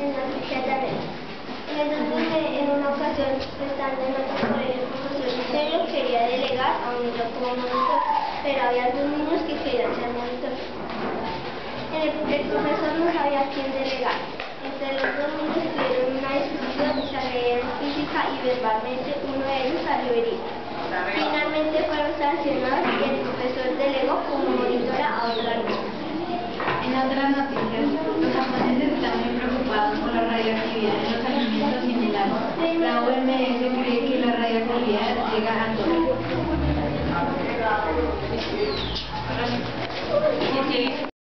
en la. Entonces, en una ocasión, estando en otro colegio, profesor serio quería delegar a un niño como monitor, pero había dos niños que querían ser monitor. El, profesor no sabía quién delegar. Entre los dos niños tuvieron una discusión y se física y verbalmente, uno de ellos salió herido. Finalmente fueron sancionados y el profesor delegó como monitora a otra niña. En otras noticias, radioactividad en los alimentos agua. La OMS cree que la radioactividad llega a todos.